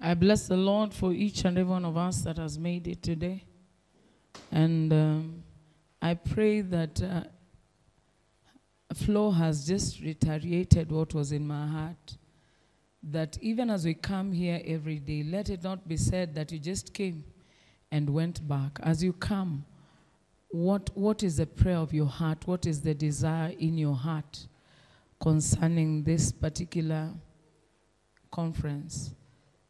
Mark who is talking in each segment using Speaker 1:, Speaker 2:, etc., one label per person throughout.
Speaker 1: I bless the Lord for each and every one of us that has made it today. And um, I pray that uh, Flo has just reiterated what was in my heart. That even as we come here every day, let it not be said that you just came and went back. As you come, what, what is the prayer of your heart? What is the desire in your heart concerning this particular conference?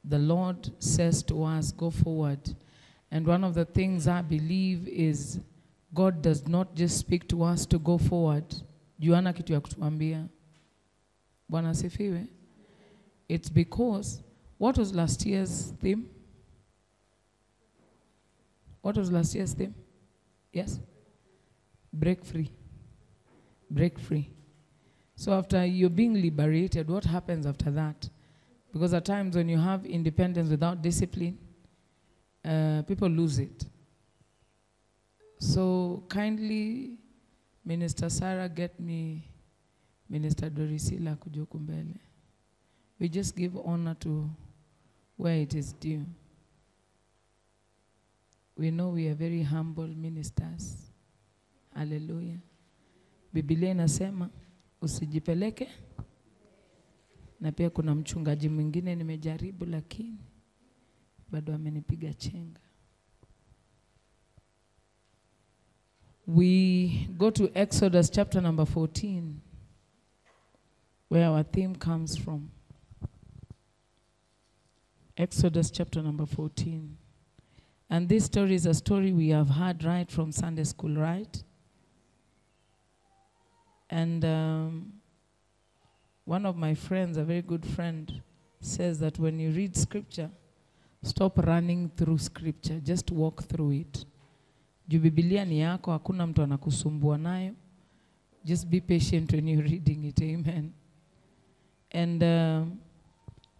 Speaker 1: The Lord says to us, go forward. And one of the things I believe is God does not just speak to us to go forward. Juana kitu ya kutuambia. Bwana sifiwe. It's because what was last year's theme? What was last year's theme? Yes? Break free. Break free. So after you're being liberated, what happens after that? Because at times when you have independence without discipline, uh, people lose it. So kindly, Minister Sarah, get me Minister Dorisila Kujokumbele. We just give honor to where it is due. We know we are very humble ministers. Hallelujah. Biblia inasema usijipeleke, na pia kuna mchungaji mwingine nimejaribu, lakini bado amenipiga chenga. We go to Exodus chapter number 14, where our theme comes from. Exodus chapter number 14. And this story is a story we have heard right from Sunday school, right? And um, one of my friends, a very good friend, says that when you read scripture, stop running through scripture, just walk through it. Juu Biblia ni yako, hakuna mtu anakusumbua nayo. Just be patient when you're reading it, amen. And uh,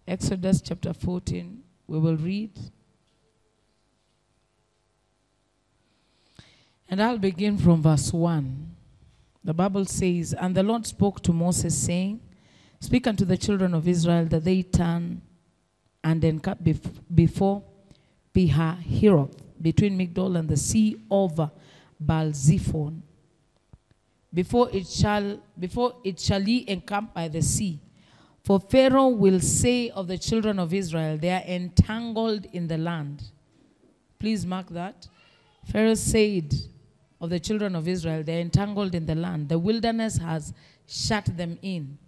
Speaker 1: Exodus chapter 14, we will read. And I'll begin from verse 1. The Bible says, And the Lord spoke to Moses, saying, Speak unto the children of Israel that they turn and encamp bef- before Pihahiroth, between Migdol and the sea over Baal-zephon. Before it shall, before it shall ye encamp by the sea. For Pharaoh will say of the children of Israel, They are entangled in the land. Please mark that. Pharaoh said of the children of Israel, They are entangled in the land. The wilderness has shut them in.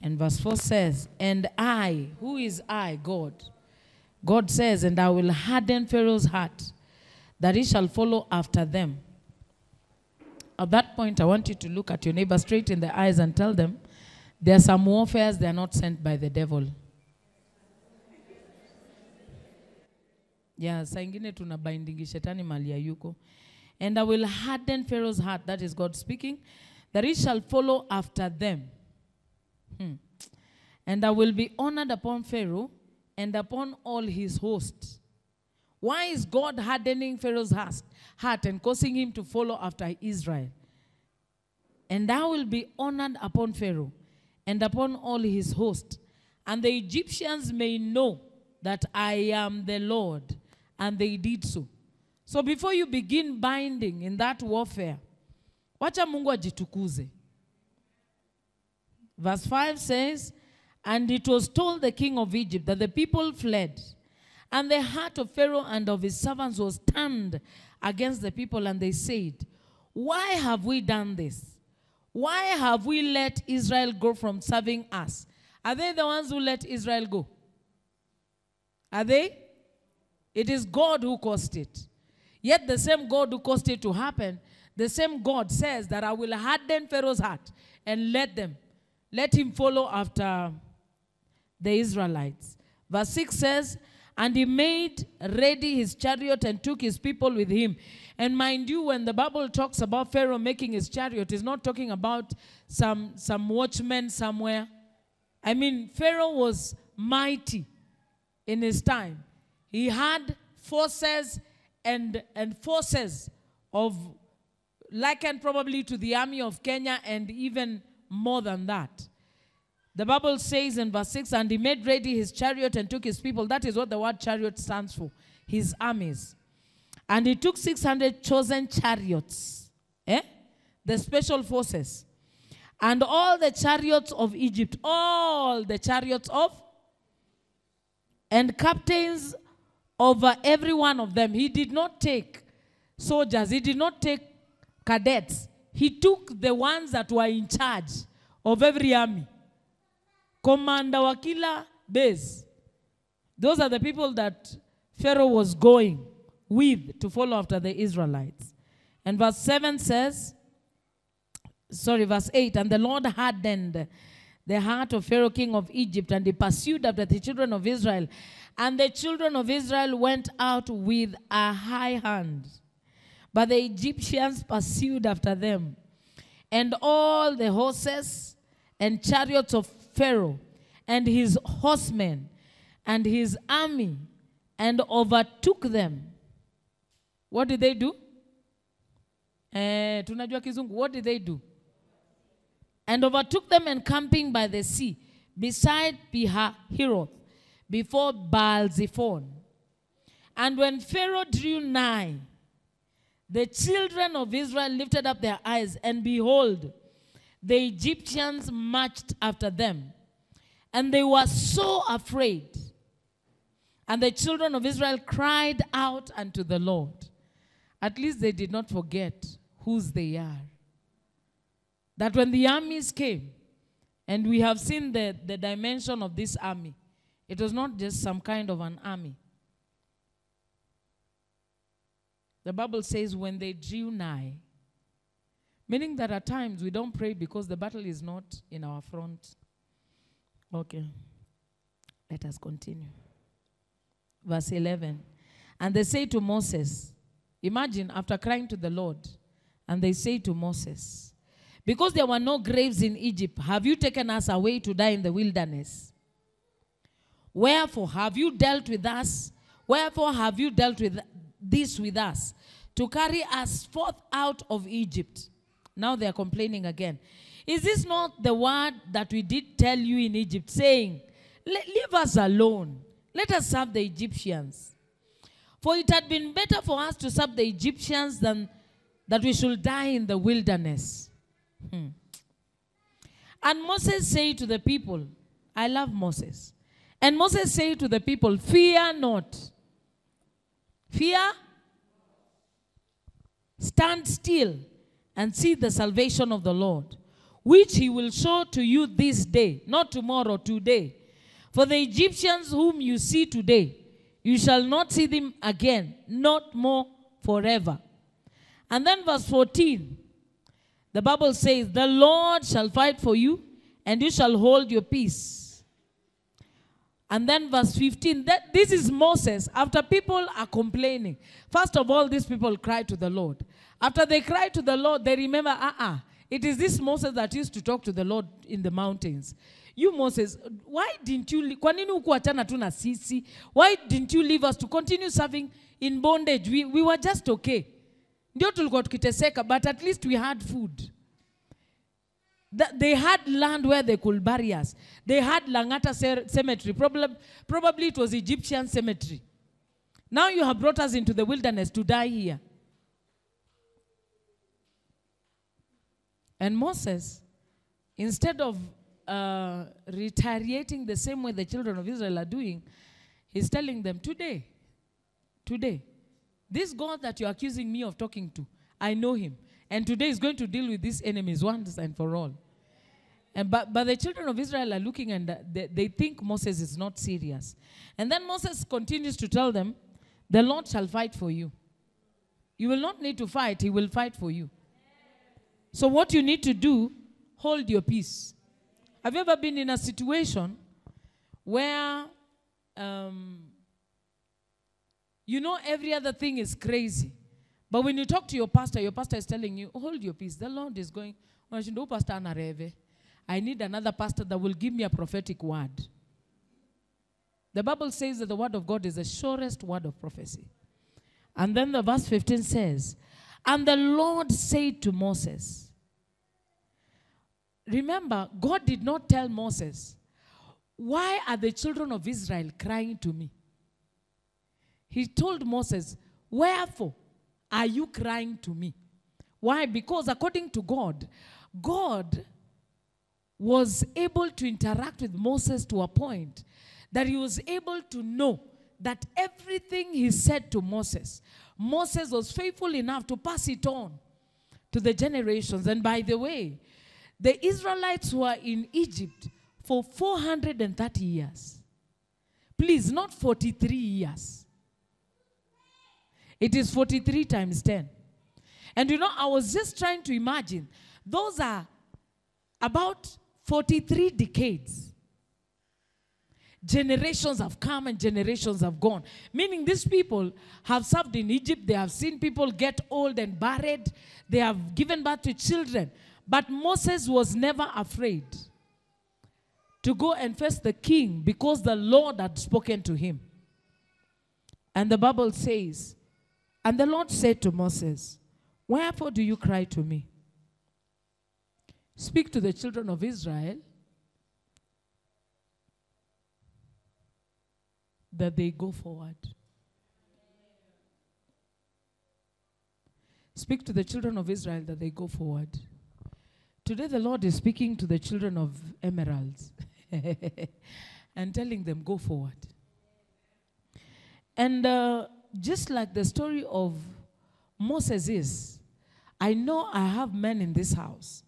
Speaker 1: And verse 4 says, And I, who is I, God? God says, And I will harden Pharaoh's heart, that he shall follow after them. At that point, I want you to look at your neighbor straight in the eyes and tell them, There are some warfares, they are not sent by the devil. Yeah, saa ingine tuna bindingi shetani mali yuko. And I will harden Pharaoh's heart, that is God speaking, that he shall follow after them. Hmm. And I will be honored upon Pharaoh and upon all his hosts. Why is God hardening Pharaoh's heart, and causing him to follow after Israel? And I will be honored upon Pharaoh and upon all his host. And the Egyptians may know that I am the Lord. And they did so. So before you begin binding in that warfare, wacha Mungu ajitukuze. Verse 5 says, And it was told the king of Egypt that the people fled. And the heart of Pharaoh and of his servants was turned against the people, and they said, Why have we done this? Why have we let Israel go from serving us? Are they the ones who let Israel go? Are they? It is God who caused it. Yet the same God who caused it to happen, the same God says that I will harden Pharaoh's heart and let them, let him follow after the Israelites. Verse 6 says, And he made ready his chariot and took his people with him. And mind you, when the Bible talks about Pharaoh making his chariot, it's not talking about some, some watchman somewhere. I mean, Pharaoh was mighty in his time. He had forces and, and forces of, likened probably to the army of Kenya and even more than that. The Bible says in verse 6 and he made ready his chariot and took his people. That is what the word chariot stands for his armies. And he took 600 chosen chariots, eh? the special forces, and all the chariots of Egypt, all the chariots of, and captains over every one of them. He did not take soldiers, he did not take cadets. He took the ones that were in charge of every army. Commander wa kila base. Those are the people that Pharaoh was going with to follow after the Israelites. And verse 7 says, sorry, verse 8, and the Lord hardened the heart of Pharaoh, king of Egypt, and he pursued after the children of Israel. And the children of Israel went out with a high hand. But the Egyptians pursued after them. And all the horses and chariots of Pharaoh and his horsemen and his army and overtook them. What did they do? Eh, tunajua kizungu. What did they do? And overtook them encamping by the sea beside Pihahiroth before Baal Zephon. And when Pharaoh drew nigh, the children of Israel lifted up their eyes, and behold, the Egyptians marched after them. And they were so afraid. And the children of Israel cried out unto the Lord. At least they did not forget whose they are. That when the armies came, and we have seen the, the dimension of this army, it was not just some kind of an army. The Bible says, when they drew nigh, meaning that at times we don't pray because the battle is not in our front. Okay. Let us continue. Verse 11. And they say to Moses, Imagine after crying to the Lord, and they say to Moses, Because there were no graves in Egypt, have you taken us away to die in the wilderness? Wherefore have you dealt with us? Wherefore have you dealt with this with us? To carry us forth out of Egypt. Now they are complaining again. Is this not the word that we did tell you in Egypt, saying, Leave us alone, let us serve the Egyptians? For it had been better for us to serve the Egyptians than that we should die in the wilderness. Hmm. And Moses said to the people, I love Moses. And Moses said to the people, Fear not. Fear? Stand still and see the salvation of the Lord, which he will show to you this day, not tomorrow, today. For the Egyptians whom you see today, you shall not see them again, not more forever. And then verse 14, the Bible says, The Lord shall fight for you, and you shall hold your peace. And then verse 15, that this is Moses. After people are complaining, first of all, these people cry to the Lord. After they cry to the Lord, they remember, ah, uh-uh, it is this Moses that used to talk to the Lord in the mountains. You Moses, why didn't you, kwa nini ukuachana sisi? Why didn't you leave us to continue serving in bondage? We, we were just okay. Ndio tulikuwa tukiteseka, but at least we had food. They had land where they could bury us. They had Langata cemetery. Probably, probably it was Egyptian cemetery. Now you have brought us into the wilderness to die here. And Moses, instead of uh, retaliating the same way the children of Israel are doing, he's telling them, Today, today, this God that you're accusing me of talking to, I know him. And today is going to deal with these enemies once and for all. And but, but the children of Israel are looking and they, they think Moses is not serious. And then Moses continues to tell them, The Lord shall fight for you. You will not need to fight, He will fight for you. So, what you need to do, hold your peace. Have you ever been in a situation where um, you know every other thing is crazy? But when you talk to your pastor, your pastor is telling you, hold your peace. The Lord is going, I need another pastor that will give me a prophetic word. The Bible says that the word of God is the surest word of prophecy. And then the verse 15 says, And the Lord said to Moses, Remember, God did not tell Moses Why are the children of Israel crying to me? He told Moses, Wherefore are you crying to me? Why? Because according to God, God was able to interact with Moses to a point that he was able to know that everything he said to Moses, Moses was faithful enough to pass it on to the generations. And by the way, the Israelites were in Egypt for 430 years. Please, not 43 years. It is 43 times 10. And you know, I was just trying to imagine, those are about 43 decades. Generations have come and generations have gone. Meaning, these people have served in Egypt, they have seen people get old and buried, they have given birth to children. But Moses was never afraid to go and face the king because the Lord had spoken to him. And the Bible says, And the Lord said to Moses, Wherefore do you cry to me? Speak to the children of Israel that they go forward. Speak to the children of Israel that they go forward. Today, the Lord is speaking to the children of emeralds and telling them, go forward. And uh, just like the story of Moses is, I know I have men in this house,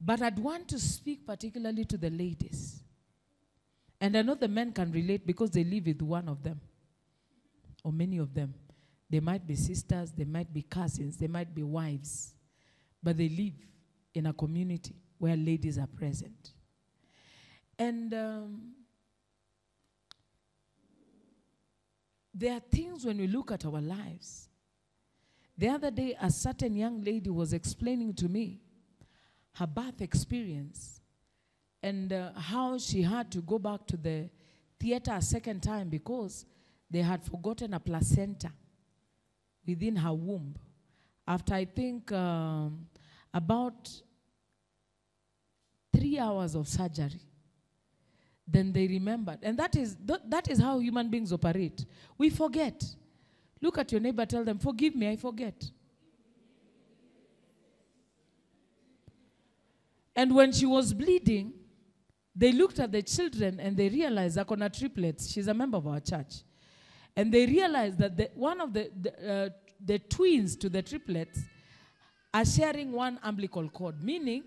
Speaker 1: but I'd want to speak particularly to the ladies. And I know the men can relate because they live with one of them, or many of them. They might be sisters, they might be cousins, they might be wives, but they live in a community where ladies are present. And um, there are things when we look at our lives. The other day, a certain young lady was explaining to me her birth experience and uh, how she had to go back to the theater a second time because they had forgotten a placenta within her womb. After I think um, about three hours of surgery, then they remembered. And that is, th- that is how human beings operate. We forget. Look at your neighbor, tell them, Forgive me, I forget. And when she was bleeding, they looked at the children and they realized Akona triplets. She's a member of our church. And they realized that the, one of the, the, uh, the twins to the triplets are sharing one umbilical cord, meaning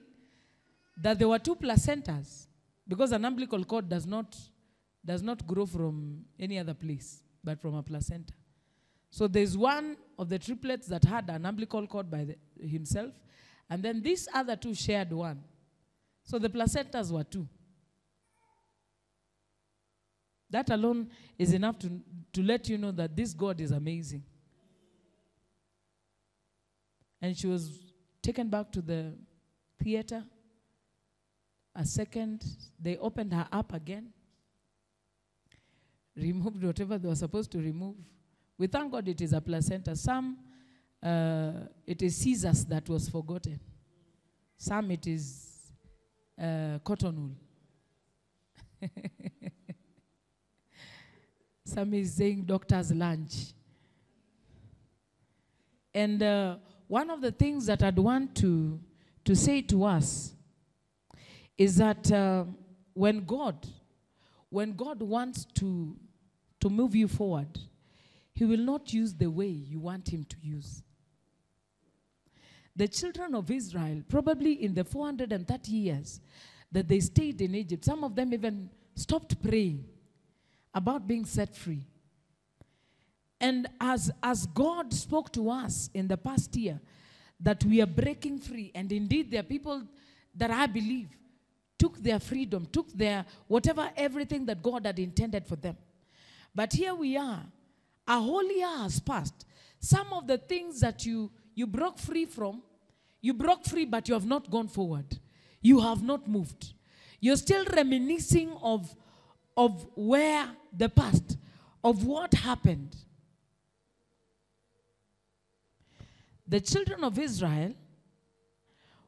Speaker 1: that there were two placentas, because an umbilical cord does not, does not grow from any other place, but from a placenta. So there's one of the triplets that had an umbilical cord by the, himself, and then these other two shared one. So the placentas were two. That alone is enough to, to let you know that this God is amazing. And she was taken back to the theater. A second, they opened her up again, removed whatever they were supposed to remove. We thank God it is a placenta. Some, uh, it is scissors that was forgotten. Some, it is uh, cotton wool. Some is saying doctor's lunch. And uh, one of the things that I'd want to, to say to us is that uh, when God, when God wants to, to move you forward, He will not use the way you want Him to use. The children of Israel, probably in the 430 years that they stayed in Egypt, some of them even stopped praying about being set free. And as, as God spoke to us in the past year, that we are breaking free, and indeed there are people that I believe took their freedom, took their whatever, everything that God had intended for them. But here we are, a whole year has passed. Some of the things that you, you broke free from, you broke free, but you have not gone forward. You have not moved. You're still reminiscing of of where the past, of what happened. The children of Israel,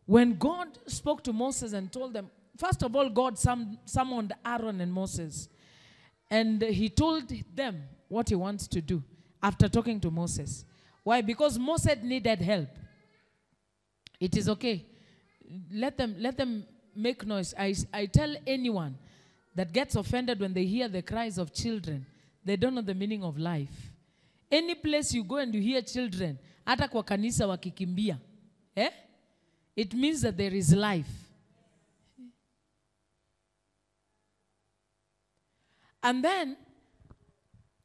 Speaker 1: when God spoke to Moses and told them, first of all, God summoned Aaron and Moses. And he told them what he wants to do after talking to Moses. Why? Because Moses needed help. It is okay. Let them, let them make noise. I, I tell anyone that gets offended when they hear the cries of children, they don't know the meaning of life. Any place you go and you hear children, hata kwa kanisa wakikimbia, eh? it means that there is life. And then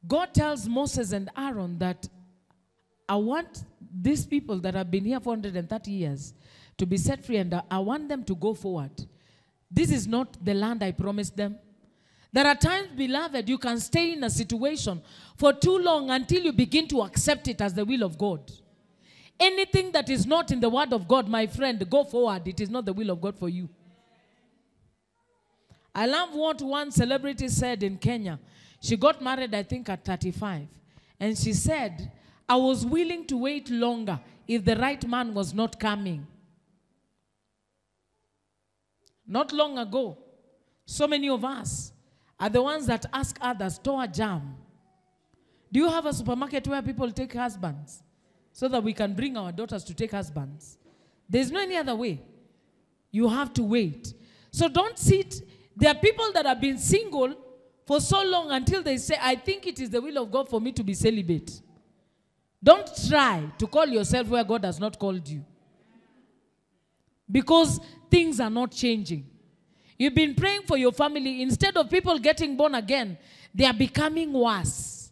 Speaker 1: God tells Moses and Aaron that I want these people that have been here for 130 years to be set free and I want them to go forward. This is not the land I promised them. There are times, beloved, you can stay in a situation for too long until you begin to accept it as the will of God. Anything that is not in the word of God, my friend, go forward. It is not the will of God for you. I love what one celebrity said in Kenya. She got married, I think, at 35. And she said, I was willing to wait longer if the right man was not coming. Not long ago, so many of us are the ones that ask others, store jam. Do you have a supermarket where people take husbands so that we can bring our daughters to take husbands? There's no any other way. You have to wait. So don't sit. There are people that have been single for so long until they say, I think it is the will of God for me to be celibate. Don't try to call yourself where God has not called you. Because things are not changing. You've been praying for your family. Instead of people getting born again, they are becoming worse.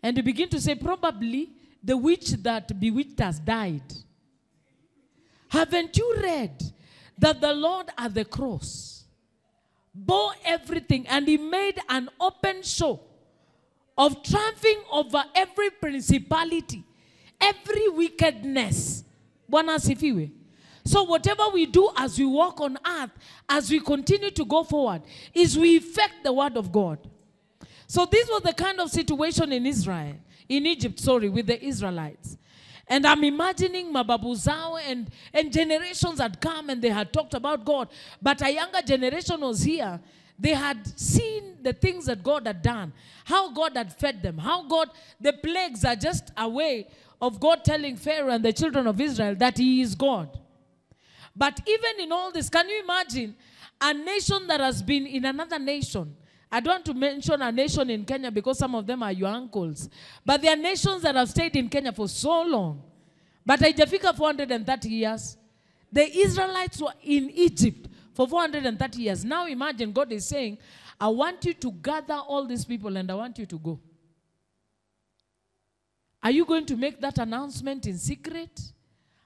Speaker 1: And you begin to say, probably the witch that bewitched us died. Haven't you read that the Lord at the cross bore everything and he made an open show of triumphing over every principality, every wickedness? Bwana asifiwe. So, whatever we do as we walk on earth, as we continue to go forward, is we effect the word of God. So, this was the kind of situation in Israel, in Egypt, sorry, with the Israelites. And I'm imagining Mababu Zao and, and generations had come and they had talked about God. But a younger generation was here. They had seen the things that God had done, how God had fed them, how God, the plagues are just a way of God telling Pharaoh and the children of Israel that He is God. But even in all this, can you imagine a nation that has been in another nation? I don't want to mention a nation in Kenya because some of them are your uncles. But there are nations that have stayed in Kenya for so long. But haijafika 430 years. The Israelites were in Egypt for 430 years. Now imagine God is saying, I want you to gather all these people and I want you to go. Are you going to make that announcement in secret?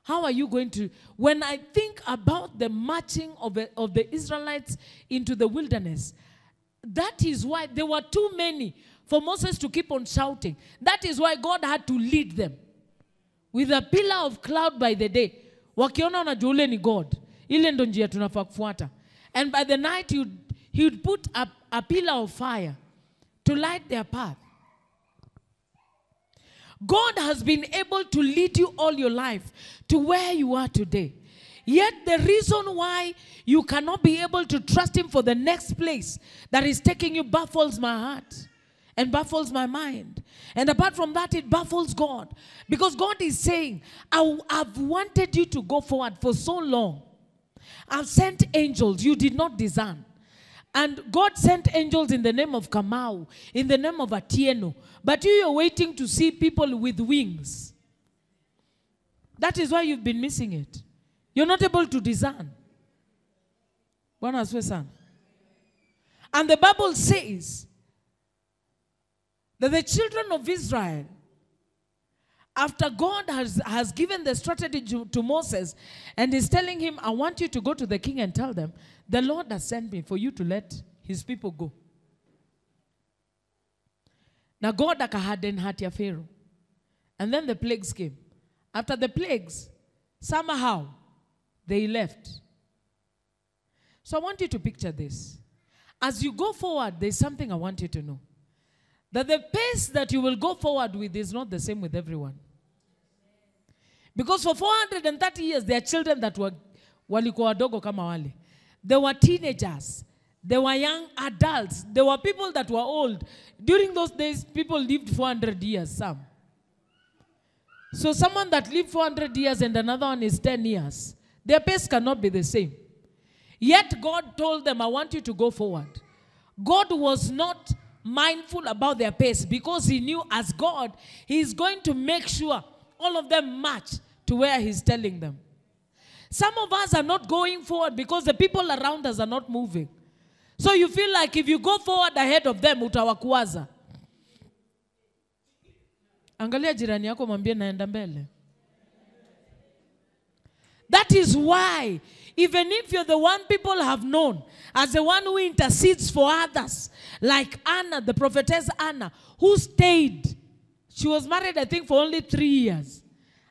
Speaker 1: How are you going to? When I think about the marching of the, of the Israelites into the wilderness, that is why there were too many for Moses to keep on shouting. That is why God had to lead them with a pillar of cloud by the day. Wakiona wanajua ule ni God. Ile ndo njia tunafaa. And by the night he would, he would put a, a pillar of fire to light their path. God has been able to lead you all your life to where you are today. Yet the reason why you cannot be able to trust Him for the next place that is taking you baffles my heart and baffles my mind. And apart from that, it baffles God. Because God is saying, I, have wanted you to go forward for so long. I've sent angels you did not discern. And God sent angels in the name of Kamau, in the name of Atieno. But you are waiting to see people with wings. That is why you've been missing it. You're not able to discern. Bwana asifiwe sana. And the Bible says that the children of Israel, after God has, has given the strategy to, to Moses and is telling him, I want you to go to the king and tell them, the Lord has sent me for you to let his people go. Na God akaharden heart Pharaoh. And then the plagues came. After the plagues, somehow they left. So I want you to picture this. As you go forward, there's something I want you to know. That the pace that you will go forward with is not the same with everyone. Because for 430 years, there are children that were walikuwa kama wale. there were teenagers, there were young adults, there were people that were old. During those days, people lived 400 years, some. So, someone that lived 400 years and another one is 10 years, their pace cannot be the same. Yet, God told them, I want you to go forward. God was not mindful about their pace because He knew as God, He is going to make sure all of them match to where He's telling them. Some of us are not going forward because the people around us are not moving. So you feel like if you go forward ahead of them, utawakuaza. Angalia jirani yako mwambie naenda mbele. That is why, even if you're the one people have known as the one who intercedes for others, like Anna, the prophetess Anna, who stayed. She was married, I think, for only three years.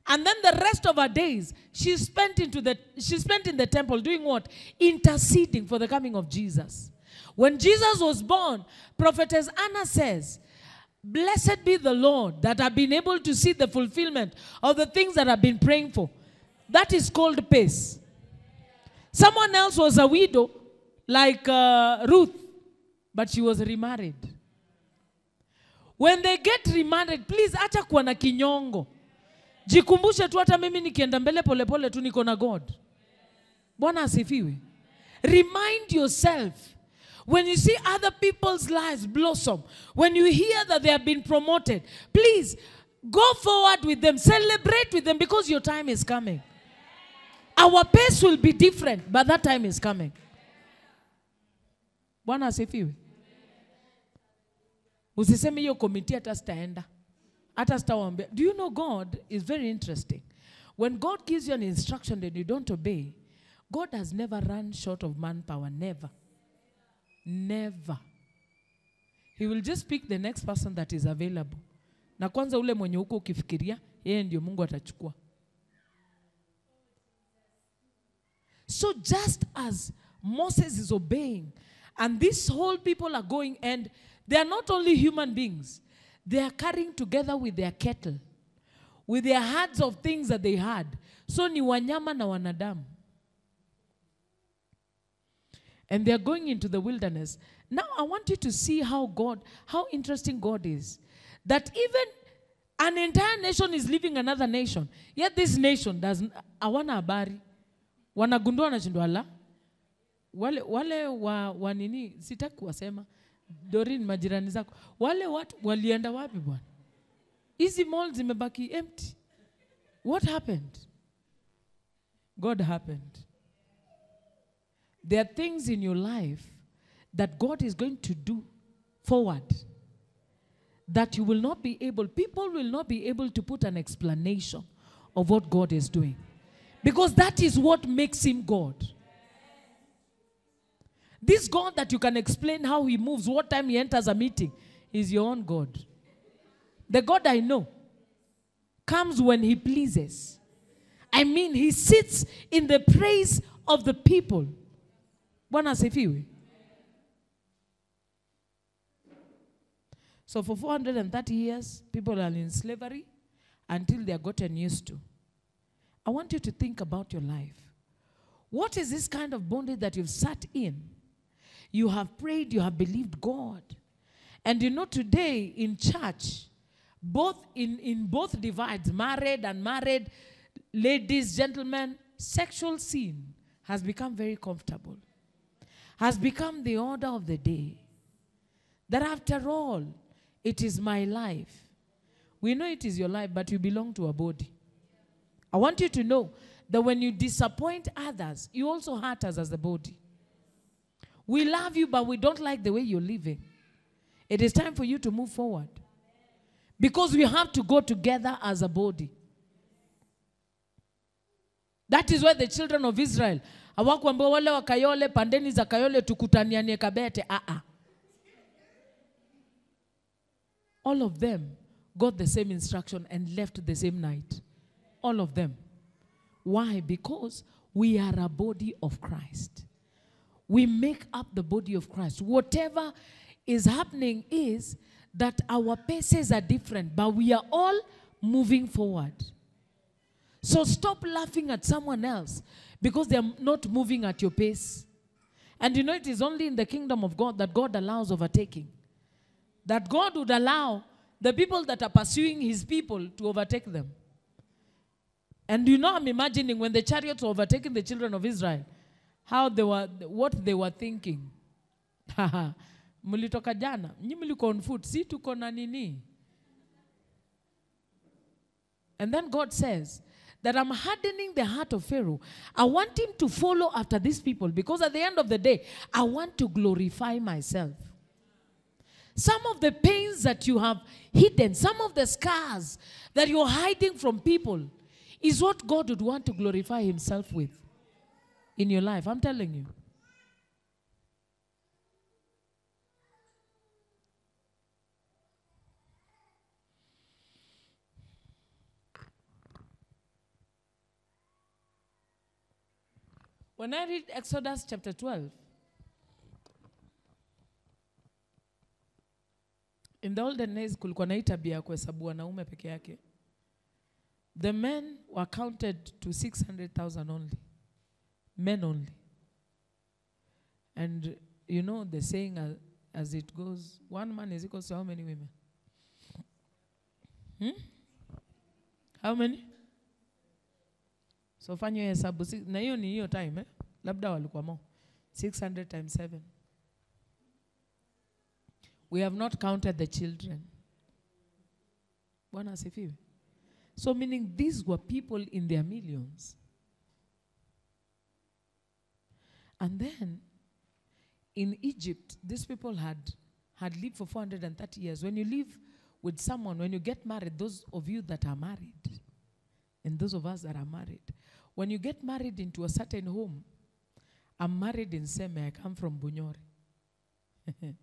Speaker 1: And then the rest of her days, she spent into the she spent in the temple doing what? Interceding for the coming of Jesus. When Jesus was born, prophetess Anna says, Blessed be the Lord that I've been able to see the fulfillment of the things that I've been praying for. That is called pace. Someone else was a widow, like uh, Ruth, but she was remarried. When they get remarried, please acha kuwa na kinyongo. Jikumbushe tu hata mimi nikienda mbele polepole tu niko na God. Bwana asifiwe. Remind yourself when you see other people's lives blossom, when you hear that they have been promoted, please go forward with them, celebrate with them because your time is coming. Our pace will be different, but that time is coming. Bwana asifiwe. Usiseme hiyo komiti hata sitaenda. Hata sitawaambia. Do you know God is very interesting. When God gives you an instruction and you don't obey, God has never run short of manpower. Never. Never. He will just pick the next person that is available. Na kwanza ule mwenye huko ukifikiria, yeye ndio Mungu atachukua. So just as Moses is obeying, and these whole people are going, and they are not only human beings, they are carrying together with their cattle, with their herds of things that they had. So ni wanyama na wanadamu. And they are going into the wilderness. Now I want you to see how God, how interesting God is. That even an entire nation is leaving another nation. Yet this nation doesn't hawana habari. Wanagundua wanashindwa ala Wale wale wa, wa nini sitaki kuwasema. Dorin majirani zako. Wale watu walienda wapi bwana? Hizi malls zimebaki empty. What happened? God happened. There are things in your life that God is going to do forward that you will not be able, people will not be able to put an explanation of what God is doing. Because that is what makes him God. This God that you can explain how he moves, what time he enters a meeting, is your own God. The God I know comes when he pleases. I mean, he sits in the praise of the people. Bwana asifiwe. So for 430 years, people are in slavery until they are gotten used to. I want you to think about your life. What is this kind of bondage that you've sat in? You have prayed, you have believed God. And you know, today in church, both in, in both divides, married and married, ladies, gentlemen, sexual sin has become very comfortable, has become the order of the day. That after all, it is my life. We know it is your life, but you belong to a body. I want you to know that when you disappoint others, you also hurt us as a body. We love you, but we don't like the way you're living. It is time for you to move forward. Because we have to go together as a body. That is why the children of Israel wale pandeni za Kayole Kabete. Ah, ah. All of them got the same instruction and left the same night. All of them. Why? Because we are a body of Christ. We make up the body of Christ. Whatever is happening is that our paces are different, but we are all moving forward. So stop laughing at someone else because they're not moving at your pace. And you know, it is only in the kingdom of God that God allows overtaking. That God would allow the people that are pursuing his people to overtake them. And you know, I'm imagining when the chariots were overtaking the children of Israel, how they were, what they were thinking. mlitoka jana. On foot. Si tuko nini? And then god says that i'm hardening the heart of pharaoh. I want him to follow after these people because at the end of the day i want to glorify myself. Some of the pains that you have hidden some of the scars that you're hiding from people is what god would want to glorify himself with in your life i'm telling you When I read Exodus chapter 12, in the olden days kulikuwa na hii tabia ya kuhesabu wanaume peke yake. The men were counted to 600,000 only. Men only. And you know the saying as, as it goes, one man is equal to how many women? Hmm? How many? so fanya hesabu na hiyo ni hiyo time eh? labda walikuwa mo 600 times 7 we have not counted the children bwana asifiwe so meaning these were people in their millions and then in egypt these people had had lived for 430 years when you live with someone when you get married those of you that are married and those of us that are married. When you get married into a certain home, I'm married in Seme, I come from Bunyore.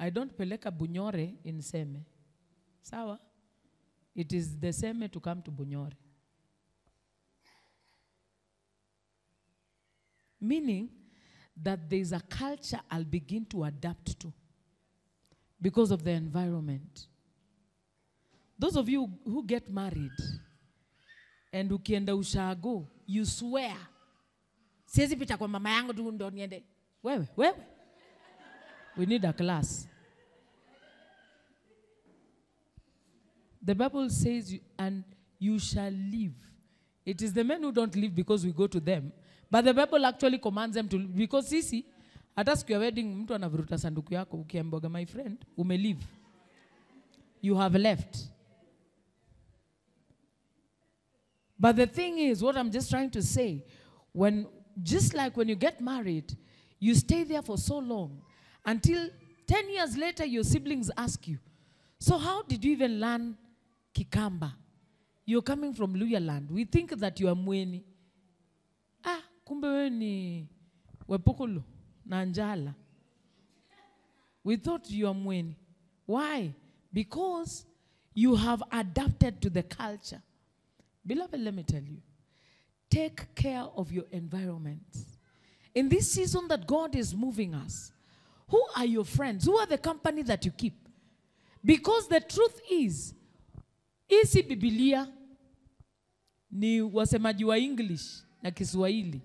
Speaker 1: I don't peleka Bunyore in Seme. Sawa? It is the same to come to Bunyore. Meaning that there is a culture I'll begin to adapt to because of the environment. Those of you who get married, and ukienda ushago you swear siwezi pita kwa mama yangu tu ndo niende wewe wewe we need a class the bible says and you shall live. It is the men who don't live because we go to them but the bible actually commands them to live. Because sisi hata siku ya wedding mtu anavuruta sanduku yako ukiamboga my friend umelive you have left. But the thing is, what I'm just trying to say, when just like when you get married, you stay there for so long until 10 years later your siblings ask you, So how did you even learn Kikamba? You're coming from Luhya land. We think that you are Mweni. Ah, kumbe wewe ni Wepokolo na Njala. We thought you are Mweni. Why? Because you have adapted to the culture. Beloved, let me tell you take care of your environment. In this season that God is moving us, who are your friends? Who are the company that you keep? Because the truth is, isi Biblia ni wasemaji wa English na Kiswahili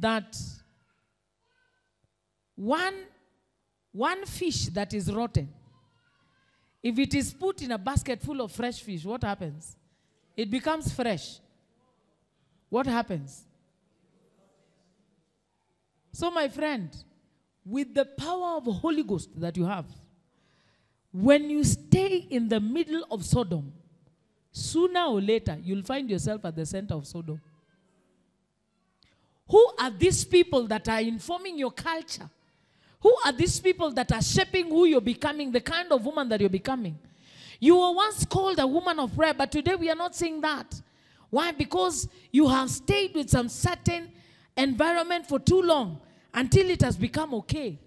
Speaker 1: that one, one fish that is rotten, if it is put in a basket full of fresh fish, what happens? It becomes fresh. What happens? So, my friend, with the power of Holy Ghost that you have, when you stay in the middle of Sodom, sooner or later you'll find yourself at the center of Sodom. Who are these people that are informing your culture? Who are these people that are shaping who you're becoming, the kind of woman that you're becoming? You were once called a woman of prayer, but today we are not saying that. Why? Because you have stayed with some certain environment for too long until it has become okay.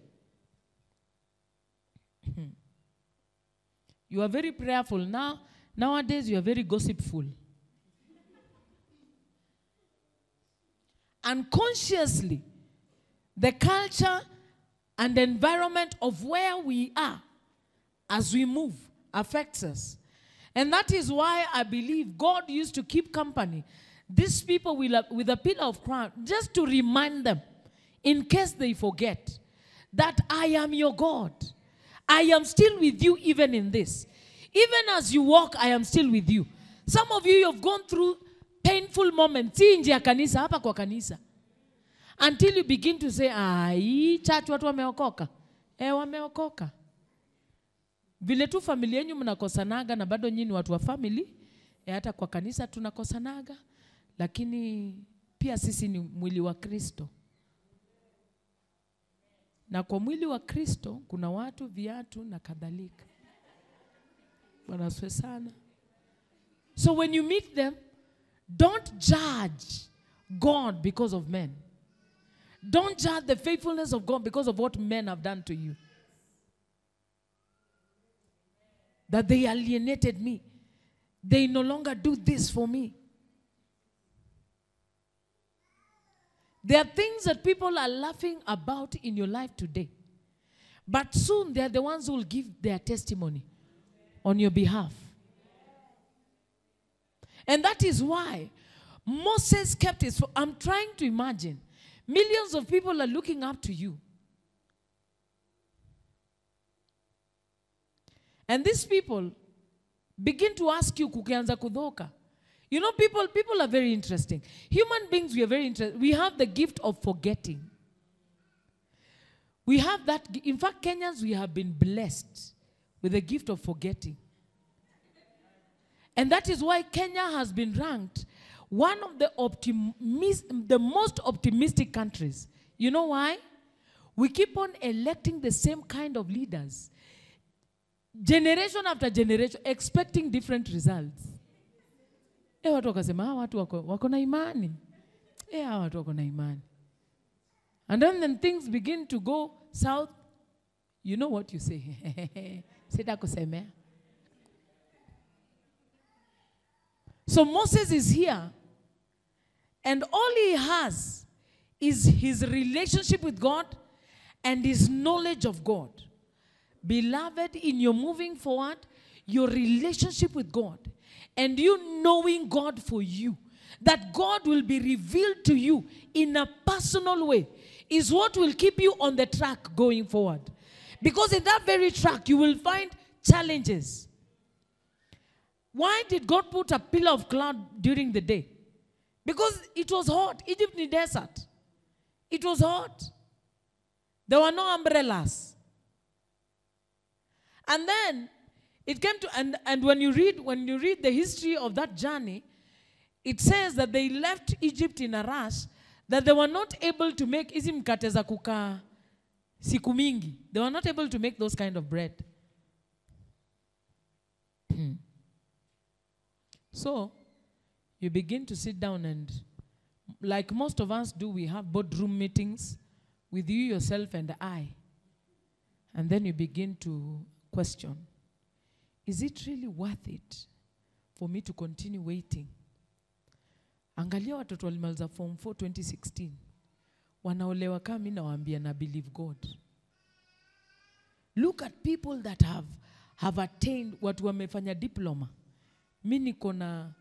Speaker 1: You are very prayerful. Now, nowadays, you are very gossipful. Unconsciously, the culture and environment of where we are as we move affects us. And that is why I believe God used to keep company. These people a, with a pillar of crown, just to remind them in case they forget that I am your God. I am still with you even in this. Even as you walk, I am still with you. Some of you, have gone through painful moments. Kanisa. Until you begin to say, ai, church watu wameokoka. Eh, wameokoka. Vile tu familia yenu mnakosanaga na bado nyinyi watu wa family, eh, hata kwa kanisa tunakosanaga, lakini pia sisi ni mwili wa Kristo. Na kwa mwili wa Kristo kuna watu, viatu na kadhalika. Bwana asifiwe sana. So when you meet them, don't judge God because of men. Don't judge the faithfulness of God because of what men have done to you. That they alienated me. They no longer do this for me. There are things that people are laughing about in your life today. But soon they are the ones who will give their testimony on your behalf. And that is why Moses kept his. I'm trying to imagine. Millions of people are looking up to you. And these people begin to ask you kukianza kudhoka. You know, people, people are very interesting. Human beings, we are very interesting. We have the gift of forgetting. We have that. In fact, Kenyans, we have been blessed with the gift of forgetting. And that is why Kenya has been ranked one of the, optimis- the most optimistic countries. You know why? We keep on electing the same kind of leaders, generation after generation, expecting different results. E, watu wakasema hawa watu wako, wako na imani. E, hawa watu wako na imani. And then, then things begin to go south. You know what you say. Sita kusemea. So Moses is here, and all he has is his relationship with God and his knowledge of God. Beloved, in your moving forward, your relationship with God and you knowing God for you, that God will be revealed to you in a personal way, is what will keep you on the track going forward. Because in that very track, you will find challenges. Why did God put a pillar of cloud during the day? Because it was hot. Egypt in desert. It was hot. There were no umbrellas. And then it came to and, and when you read when you read the history of that journey, it says that they left Egypt in a rush, that they were not able to make hizi mkate za kukaa siku mingi. They were not able to make those kind of bread. Hmm. So, you begin to sit down and, like most of us do, we have boardroom meetings with you, yourself, and I. And then you begin to question Is it really worth it for me to continue waiting? Angalia watoto walimaliza form 4 2016 wanaolewa kama mimi nawaambia na believe God. Look at people that have, have attained watu wamefanya diploma. Mi niko na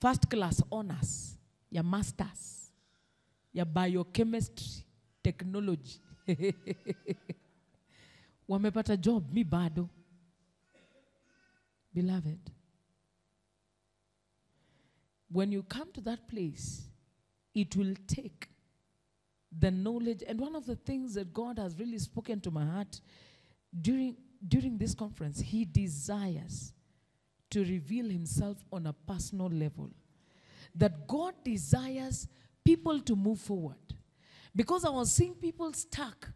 Speaker 1: first class honors ya masters ya biochemistry technology wamepata job, mi bado. Beloved, when you come to that place, it will take the knowledge. And one of the things that God has really spoken to my heart during, during this conference, He desires to reveal Himself on a personal level. That God desires people to move forward. Because I was seeing people stuck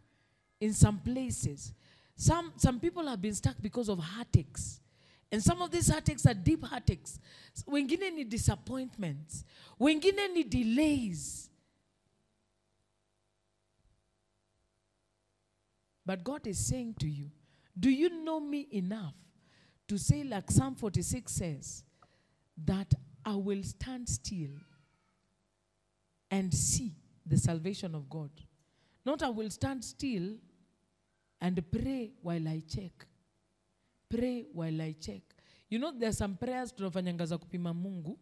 Speaker 1: in some places. Some, some people have been stuck because of heartaches. And some of these heartaches are deep heartaches. Wengine ni disappointments. Wengine ni delays. But God is saying to you, do you know me enough to say, like Psalm 46 says, that I will stand still and see the salvation of God? Not I will stand still and pray while I check. Pray while I check. You know, there are some prayers tunafanyanga za kupima Mungu.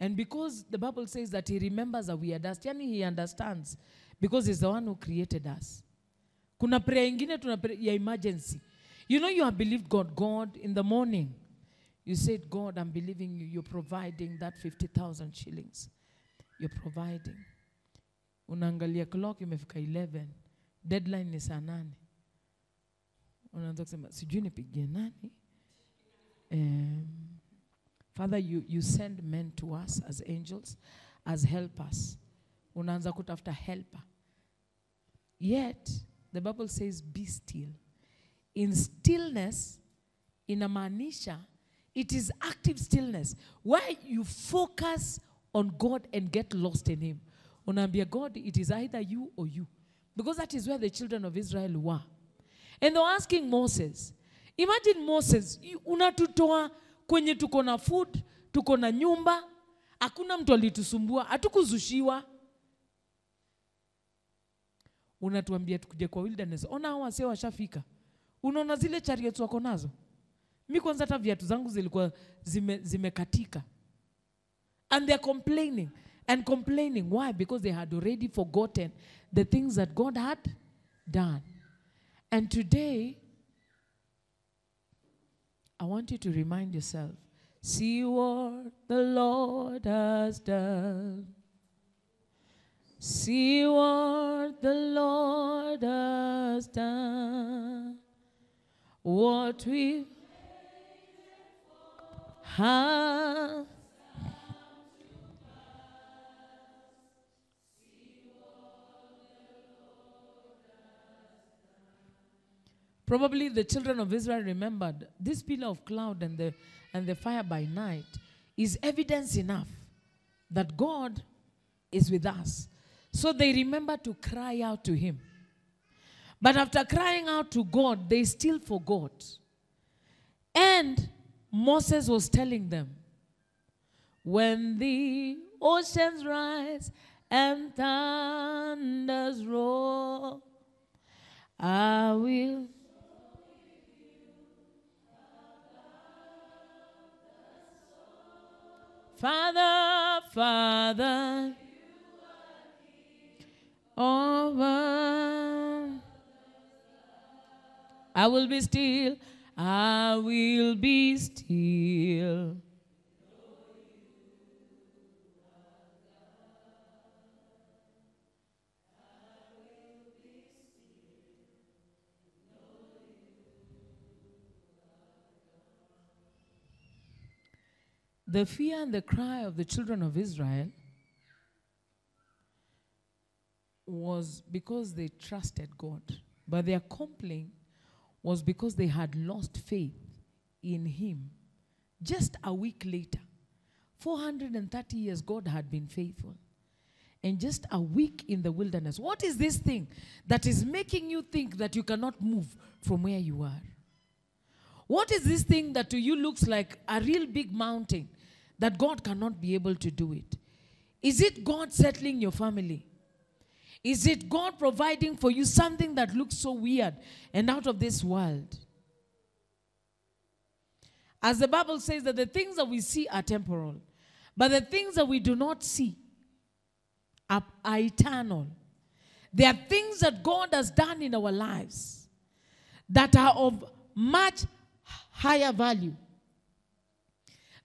Speaker 1: And because the Bible says that he remembers that we are dust, yani he understands. because he's the one who created us. Kuna prayer ingine tuna ya emergency. You know you have believed god god in the morning. You said god i'm believing you. You're providing that 50000 shillings. You're providing. Unaangalia clock imefika 11 deadline ni saa nane unaanza kusema sijui nipigie nani? Um, father you, you send men to us as angels as helpers. Unaanza kutafuta helper. Yet the bible says be still. In stillness inamaanisha it is active stillness where you focus on god and get lost in him. Unaambia god it is either you or you. Because that is where the children of israel were and they were asking moses. Imagine moses unatutoa kwenye tuko na food tuko na nyumba hakuna mtu alitusumbua hatukuzushiwa. Unatuambia tukuje kwa wilderness. Ona hao wasee washafika. Unaona zile chariots wako nazo? Mi kwanza hata viatu zangu zilikuwa zime- zimekatika. And they're complaining and complaining. Why? Because they had already forgotten the things that god had done and today i want you to remind yourself see what the lord has done See what the Lord has done. What we have. Probably the children of Israel remembered this pillar of cloud and the, and the fire by night is evidence enough that God is with us. So they remember to cry out to him. But after crying out to God, they still forgot. And Moses was telling them, when the oceans rise and thunders roar, I will. Father, Father, over. I will be still. I will be still. The fear and the cry of the children of Israel was because they trusted God. But their complaint was because they had lost faith in Him. Just a week later, 430 years, God had been faithful. And just a week in the wilderness. What is this thing that is making you think that you cannot move from where you are? What is this thing that to you looks like a real big mountain that God cannot be able to do it? Is it God settling your family? Is it God providing for you something that looks so weird and out of this world? As the Bible says that the things that we see are temporal, but the things that we do not see are, are eternal. There are things that God has done in our lives that are of much higher value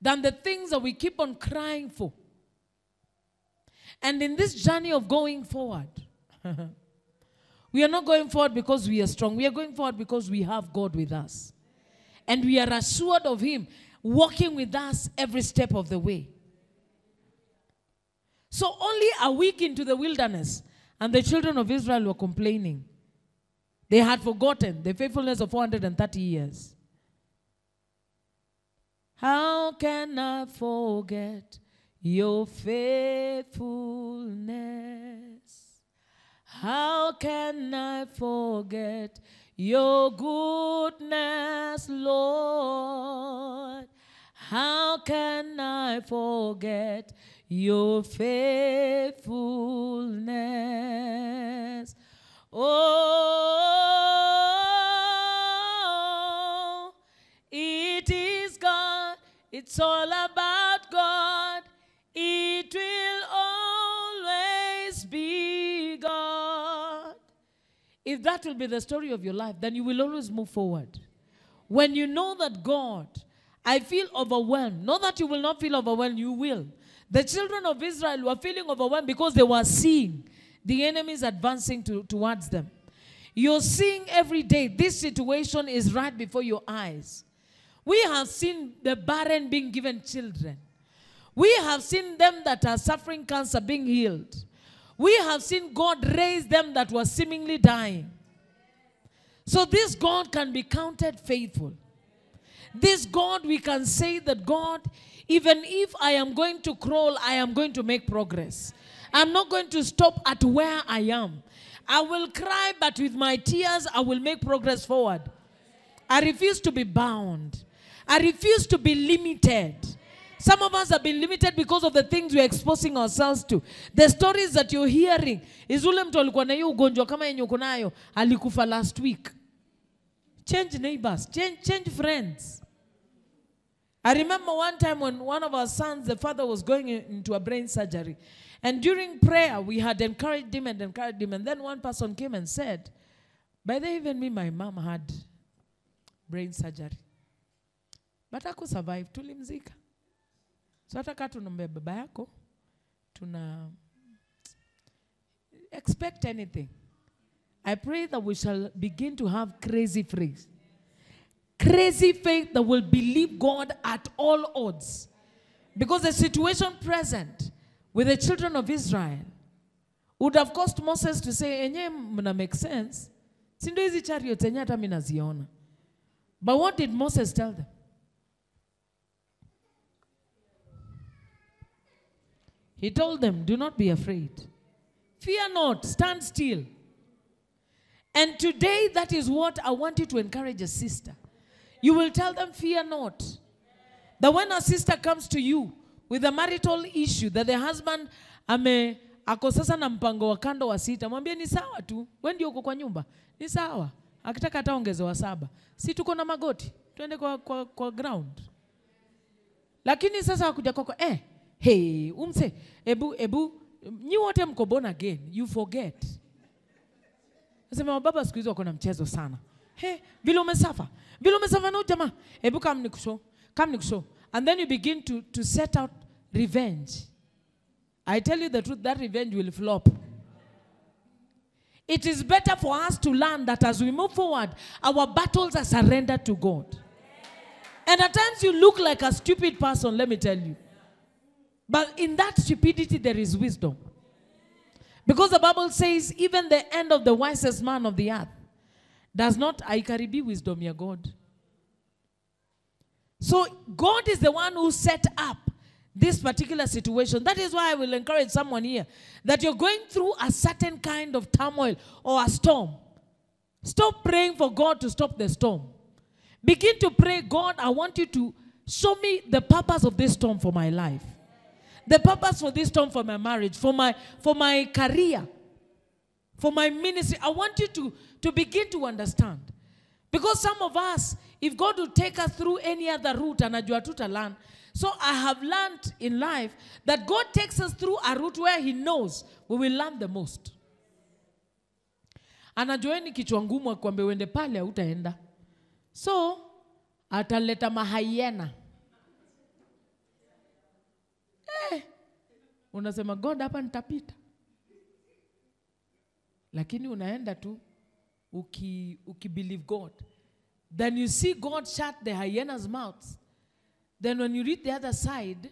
Speaker 1: than the things that we keep on crying for. And in this journey of going forward, we are not going forward because we are strong. We are going forward because we have God with us. And we are assured of Him walking with us every step of the way. So, only a week into the wilderness, and the children of Israel were complaining. They had forgotten the faithfulness of 430 years. How can I forget your faithfulness? How can I forget your goodness, Lord? How can I forget your faithfulness? Oh, It's all about God. It will always be God. if that will be the story of your life, then you will always move forward. When you know that God, I feel overwhelmed. Not that you will not feel overwhelmed, you will. The children of Israel were feeling overwhelmed because they were seeing the enemies advancing to, towards them. You're seeing every day this situation is right before your eyes. We have seen the barren being given children. We have seen them that are suffering cancer being healed. We have seen God raise them that were seemingly dying. So this God can be counted faithful. This God, we can say that God, even if I am going to crawl, I am going to make progress. I'm not going to stop at where I am. I will cry, but with my tears, I will make progress forward. I refuse to be bound. I refuse to be limited. Some of us have been limited because of the things we're exposing ourselves to. The stories that you're hearing is ule mtu alikuwa na hiyo ugonjwa kama yenye uko nayo alikufa last week. Change neighbors, change, change friends. I remember one time when one of our sons, the father was going into a brain surgery. And during prayer, we had encouraged him and encouraged him. And then one person came and said, By the even me, my mom had brain surgery. But aku survive, tulimzika. So hata kaa tunaombea baba yako, tuna expect anything. I pray that we shall begin to have crazy faith. Crazy faith that will believe God at all odds. Because the situation present with the children of Israel would have caused Moses to say, enye mna make sense. Si ndio hizi chariots enye hata mi naziona. But what did Moses tell them? He told them, Do not be afraid. Fear not, stand still. And today, that is what I want you to encourage a sister. You will tell them, Fear not. That when a sister comes to you with a marital issue, that the husband ame ako sasa na mpango wa kando wa sita, mwambie ni sawa tu, we uko kwa nyumba, ni sawa. Akitaka hata ongezewa saba, si tuko na magoti, tuende kwa, kwa, kwa ground lakini sasa wakuja kwako eh, hey, umse ebu ebu nyi wote mko born again you forget. Nasema baba siku hizi wako na mchezo sana. He vile umesafa vile umesafa na jamaa hebu kam nikushow kam nikushow and then you begin to, to set out revenge. I tell you the truth that revenge will flop. It is better for us to learn that as we move forward our battles are surrendered to god. And at times you look like a stupid person, let me tell you. But in that stupidity, there is wisdom. Because the Bible says, even the end of the wisest man of the earth does not aikaribi wisdom ya God. So God is the one who set up this particular situation. That is why I will encourage someone here that you're going through a certain kind of turmoil or a storm. Stop praying for God to stop the storm. Begin to pray, God, I want you to show me the purpose of this storm for my life. The purpose for this storm for my marriage, for my for my career, for my ministry. I want you to, to begin to understand. Because some of us, if God will take us through any other route, anajua learn So I have learned in life that God takes us through a route where He knows we will learn the most. Anajueni kichwa ngumu akwambia uende pale hautaenda. So ataleta mahaiena. Eh, unasema God hapa nitapita, lakini unaenda tu uki, uki believe God. Then you see God shut the hyena's mouths. Then when you read the other side,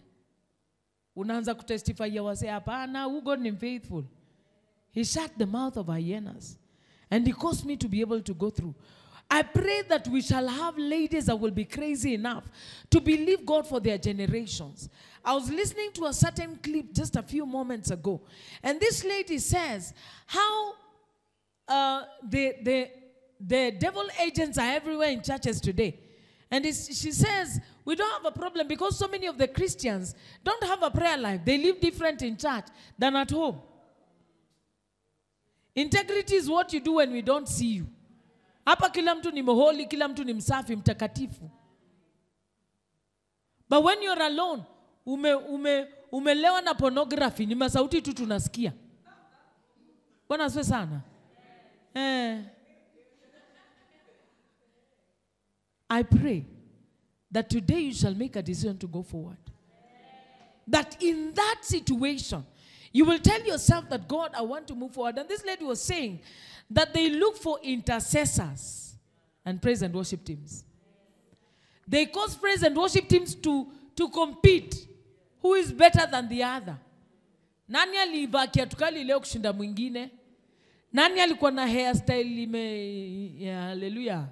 Speaker 1: unaanza kutestify wase hapana, who God ni faithful. He shut the mouth of hyenas. And he caused me to be able to go through. I pray that we shall have ladies that will be crazy enough to believe God for their generations. I was listening to a certain clip just a few moments ago, and this lady says how uh, the, the, the devil agents are everywhere in churches today. And she says, we don't have a problem because so many of the Christians don't have a prayer life. They live different in church than at home. Integrity is what you do when we don't see you. Hapa kila mtu ni moholi, kila mtu ni msafi, mtakatifu. But when youare alone, ume, ume, umelewa na pornography, ni masauti tu tunasikia. Bwana asifiwe sana. Eh. I pray that today you shall make a decision to go forward. That in that situation, you will tell yourself that God, I want to move forward. And this lady was saying that they look for intercessors and praise and worship teams. They cause praise and worship teams to, to compete. Who is better than the other? Nani alivaa kiatu kali leo kushinda mwingine? Nani alikuwa na hairstyle ime yeah, hallelujah.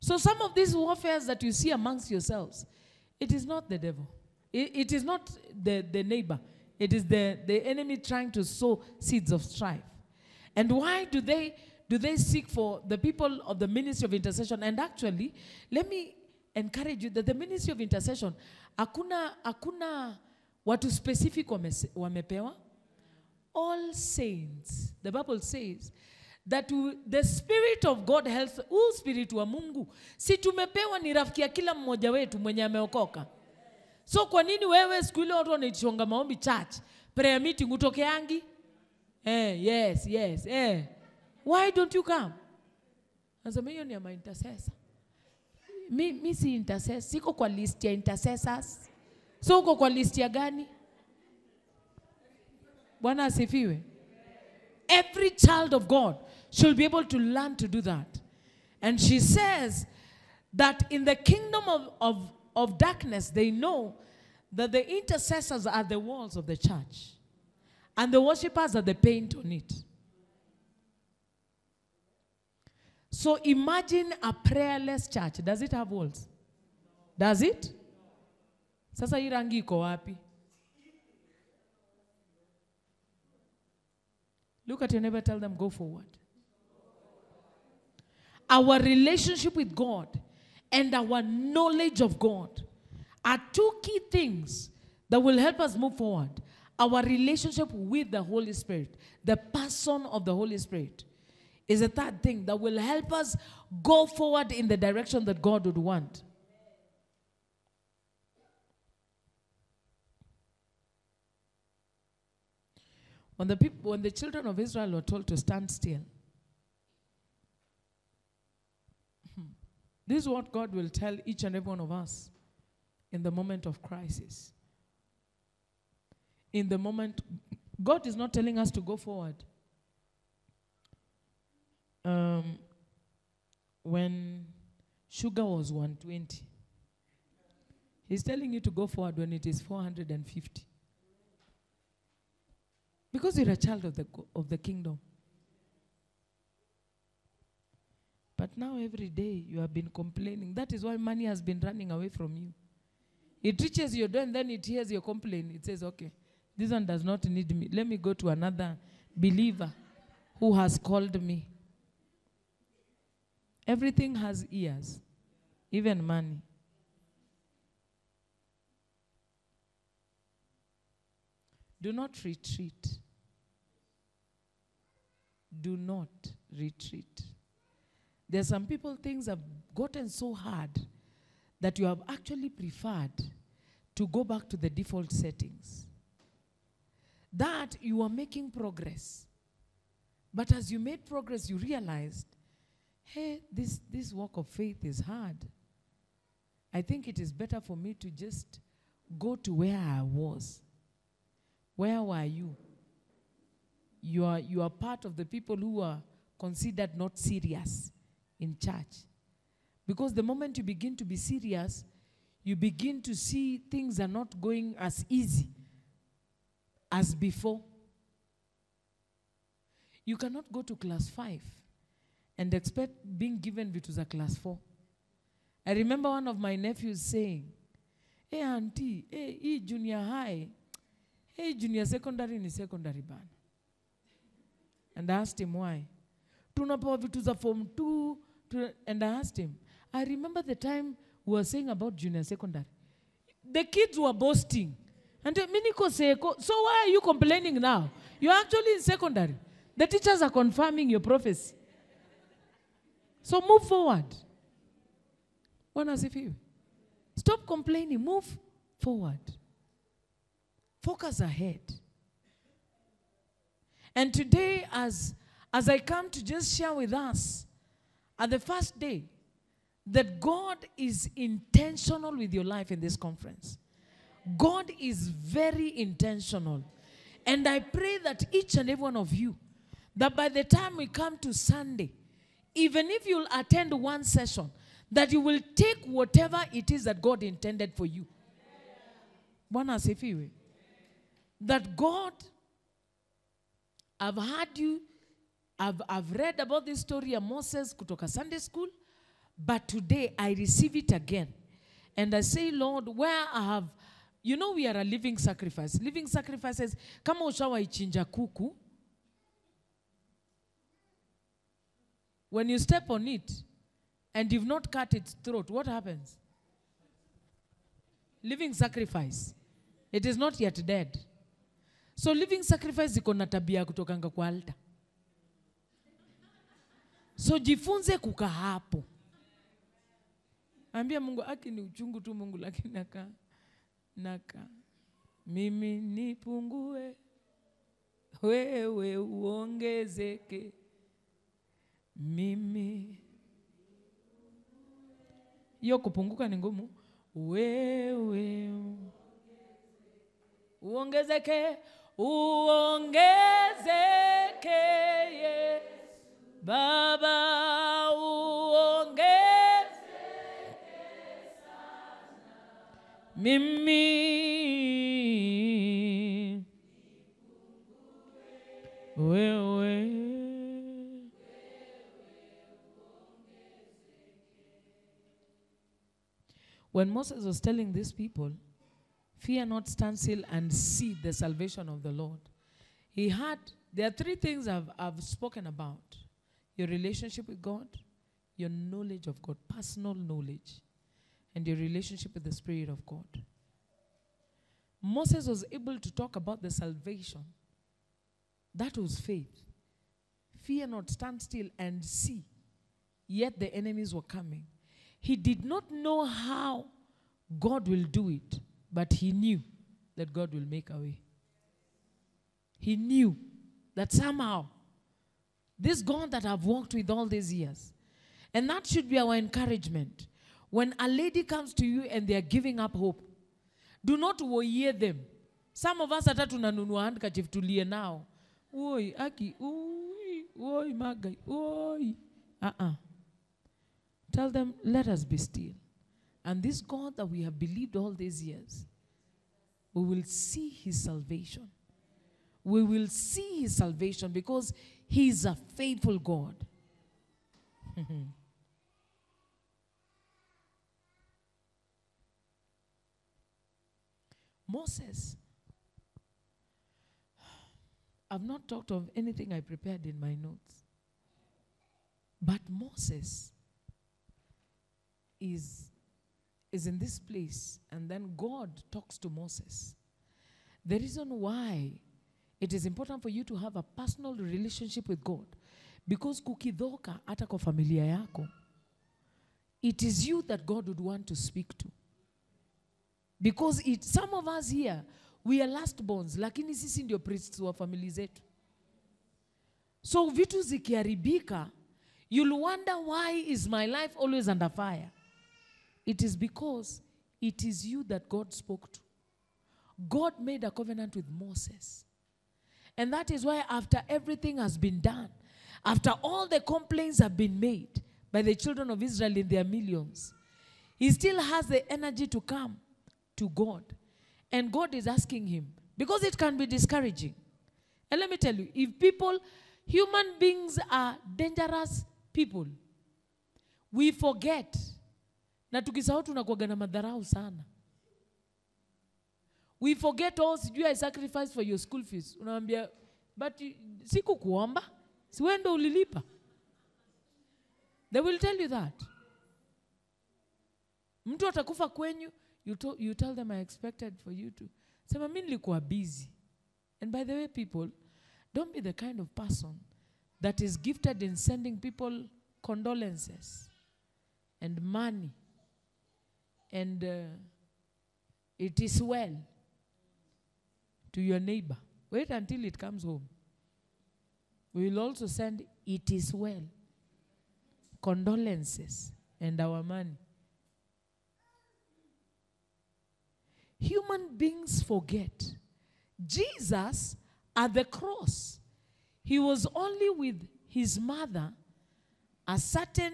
Speaker 1: So some of these warfares that you see amongst yourselves, it is not the devil. It, it is not the, the neighbor. It is the, the enemy trying to sow seeds of strife. And why do they do they seek for the people of the ministry of intercession? And actually, let me encourage you that the ministry of intercession, hakuna hakuna watu specific wamepewa. All saints, the Bible says that the spirit of God helps. Huu spirit wa Mungu si tumepewa ni rafiki ya kila mmoja wetu mwenye ameokoka. So kwa nini wewe siku ile watu wanaichonga maombi church, prayer meeting utokeangi? Eh, yes, yes, eh. Why don't you come? Nasema hiyo ni ya intercessor. Mi, mi si intercessor, siko kwa list ya intercessors. So uko kwa list ya gani? Bwana asifiwe. Every child of God should be able to learn to do that. And she says that in the kingdom of, of, of darkness, they know that the intercessors are the walls of the church, and the worshippers are the paint on it. So imagine a prayerless church. Does it have walls? Does it? Sasa hii rangi iko wapi? Look at your neighbor, tell them, go forward. Our relationship with God and our knowledge of God are two key things that will help us move forward. Our relationship with the Holy Spirit, the person of the Holy Spirit, is a third thing that will help us go forward in the direction that God would want. When the people, when the children of Israel were told to stand still, this is what God will tell each and every one of us in the moment of crisis. In the moment, God is not telling us to go forward. Um, when sugar was 120, He's telling you to go forward when it is 450. Because you're a child of the, of the kingdom. But now every day you have been complaining. That is why money has been running away from you. It reaches your door and then it hears your complaint. It says, okay, this one does not need me. Let me go to another believer who has called me. Everything has ears, even money. Do not retreat. Do not retreat. There are some people, things have gotten so hard that you have actually preferred to go back to the default settings. That you are making progress. But as you made progress, you realized, hey, this, this walk of faith is hard. I think it is better for me to just go to where I was. Where were you? You are, you are part of the people who are considered not serious in church. Because the moment you begin to be serious, you begin to see things are not going as easy as before. You cannot go to class 5 and expect being given vitu za class 4. I remember one of my nephews saying, Hey auntie, hey, junior high, hey junior secondary ni secondary bana. And I asked him why. Tunapewa vitu za form 2 tu- and I asked him, I remember the time we were saying about junior secondary. The kids were boasting. And mi niko. So why are you complaining now? You're actually in secondary. The teachers are confirming your prophecy. So move forward. Bwana asifiwe. Stop complaining. Move forward. Focus ahead. And today, as, as I come to just share with us at the first day that God is intentional with your life in this conference. God is very intentional. And I pray that each and every one of you, that by the time we come to Sunday, even if you'll attend one session, that you will take whatever it is that God intended for you. Bwana asifiwe. That God, I've heard you, I've, I've read about this story of Moses kutoka Sunday school, but today I receive it again. And I say, Lord, where I have, you know, we are a living sacrifice. Living sacrifices, kama ushawaichinja kuku, when you step on it and you've not cut its throat, what happens? Living sacrifice. It is not yet dead. So living sacrifice ziko na tabia ya kutokanga kwa altar. So jifunze kukaa hapo. Ambia Mungu aki ni uchungu tu Mungu lakini naka naka. Mimi nipungue wewe uongezeke. Mimi. Hiyo kupunguka ni ngumu. Wewe uongezeke uongezeke mimi wewe when Moses was telling these people, Fear not, stand still and see the salvation of the Lord. He had, there are three things I've, I've spoken about. Your relationship with God, your knowledge of God, personal knowledge, and your relationship with the Spirit of God. Moses was able to talk about the salvation. That was faith. Fear not, stand still and see. Yet the enemies were coming. He did not know how God will do it, but he knew that God will make a way. He knew that somehow this God that I've walked with all these years, and that should be our encouragement. When a lady comes to you and they are giving up hope, do not worry them. Some of us hata tunanunua handkerchief tulie nao. Oi, aki, oi, oi, magai, oi. Uh-uh. Tell them, let us be still. And this God that we have believed all these years, we will see his salvation. We will see his salvation because he is a faithful God. Moses. I've not talked of anything I prepared in my notes. But Moses is, is in this place, and then God talks to Moses. The reason why it is important for you to have a personal relationship with God, because kukidhoka hata kwa familia yako, it is you that God would want to speak to. Because it, some of us here, we are last borns, lakini sisi ndio priests wa famili zetu. So vitu zikiharibika, you'll wonder why is my life always under fire? It is because it is you that God spoke to. God made a covenant with Moses. And that is why, after everything has been done, after all the complaints have been made by the children of Israel in their millions, he still has the energy to come to God. And God is asking him, because it can be discouraging. And let me tell you, if people, human beings are dangerous people, we forget. Na tukisahau tunakuwaga na madharau sana. We forget all, sijui I sacrifice for your school fees. Unawambia, but siku sikukuomba, siwendo wewe ndo ulilipa. They will tell you that. Mtu atakufa kwenyu, you, to, you tell them I expected for you to. Sema mi nilikuwa busy. And by the way, people, don't be the kind of person that is gifted in sending people condolences and money and uh, it is well to your neighbor. Wait until it comes home. We will also send it is well condolences and our money. Human beings forget. Jesus at the cross, he was only with his mother, a certain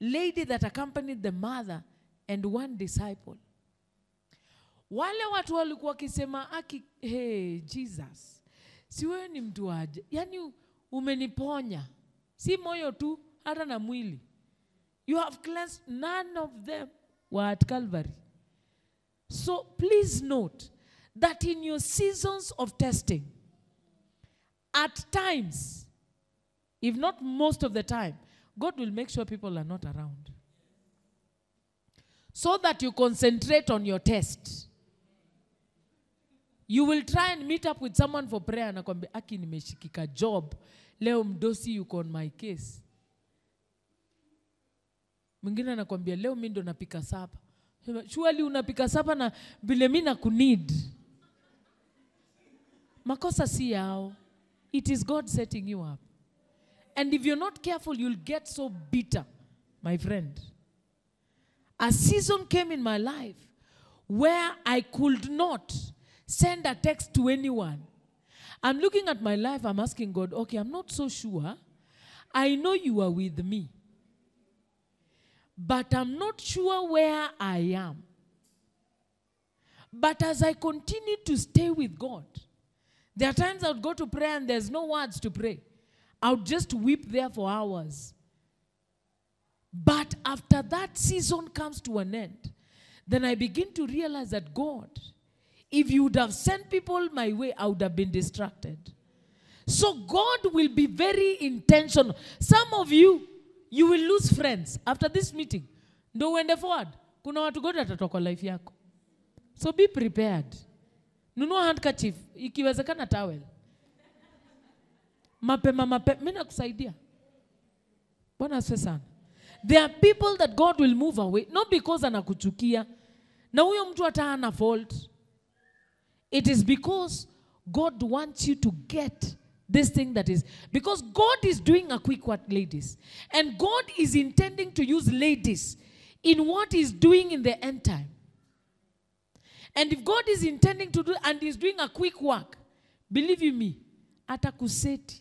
Speaker 1: lady that accompanied the mother, and one disciple. Wale watu walikuwa wakisema aki, hey, Jesus, si wewe ni mtu aje? Yaani umeniponya, si moyo tu, hata na mwili. You have cleansed none of them were at Calvary. So please note that in your seasons of testing, at times, if not most of the time, God will make sure people are not around. So that you concentrate on your test. You will try and meet up with someone for prayer na kwambia aki nimeshikika job leo mdosi yuko on my case mwingine anakwambia leo mi ndo napika sapa Surely unapika sapa na vile mi na kunid makosa si yao. It is god setting you up. And if you're not careful you'll get so bitter my friend. A season came in my life where I could not send a text to anyone. I'm looking at my life, I'm asking God, okay, I'm not so sure. I know you are with me, but I'm not sure where I am. But as I continue to stay with God, there are times I would go to prayer and there's no words to pray. I would just weep there for hours. But after that season comes to an end, then I begin to realize that God, if you would have sent people my way, I would have been distracted. So God will be very intentional. Some of you, you will lose friends after this meeting. Ndo uende forward. Kuna watu God atatoa kwa life yako. So be prepared. Nunua handkerchief, ikiwezekana towel. Mapema mapema, mi nakusaidia. Bwana swe sana. There are people that God will move away, not because anakuchukia. Na huyo mtu hata ana fault. It is because God wants you to get this thing that is. Because God is doing a quick work, ladies. And God is intending to use ladies in what He's doing in the end time. And if God is intending to do and he's doing a quick work, believe you me, atakuseti.